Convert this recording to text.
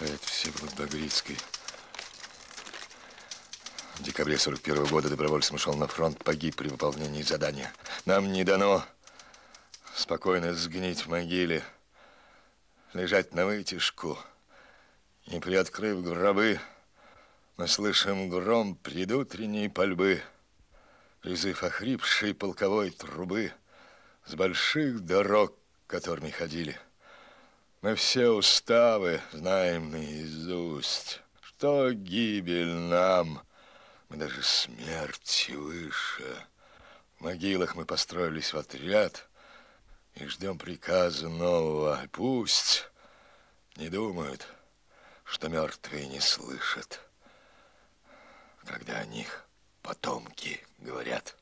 Это Всеволод Багрицкий. В декабре 41 года добровольцем ушел на фронт, погиб при выполнении задания. Нам не дано спокойно сгнить в могиле, лежать на вытяжку. И, приоткрыв гробы, мы слышим гром предутренней пальбы, призыв охрипшей полковой трубы с больших дорог, которыми ходили. Мы все уставы знаем наизусть, что гибель нам, мы даже смерти выше. В могилах мы построились в отряд и ждем приказа нового. Пусть не думают, что мертвые не слышат, когда о них потомки говорят.